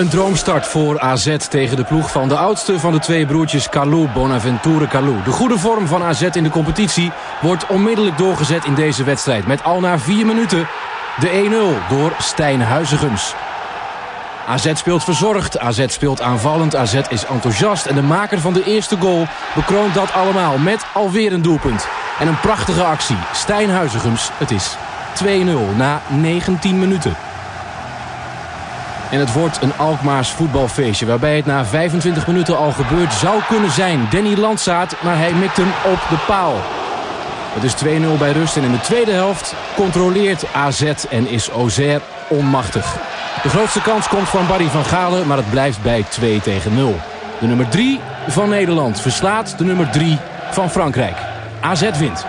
Een droomstart voor AZ tegen de ploeg van de oudste van de twee broertjes Kalou, Bonaventure Kalou. De goede vorm van AZ in de competitie wordt onmiddellijk doorgezet in deze wedstrijd. Met al na vier minuten de 1-0 door Stijn Huizigums. AZ speelt verzorgd, AZ speelt aanvallend, AZ is enthousiast... en de maker van de eerste goal bekroont dat allemaal met alweer een doelpunt. En een prachtige actie. Stijn Huizigums, het is 2-0 na 19 minuten. En het wordt een Alkmaars voetbalfeestje... waarbij het na 25 minuten al gebeurd zou kunnen zijn. Danny Landsaat, maar hij mikt hem op de paal. Het is 2-0 bij rust en in de tweede helft controleert AZ en is Ozer onmachtig. De grootste kans komt van Barry van Galen, maar het blijft bij 2 tegen 0. De nummer 3 van Nederland verslaat de nummer 3 van Frankrijk. AZ wint.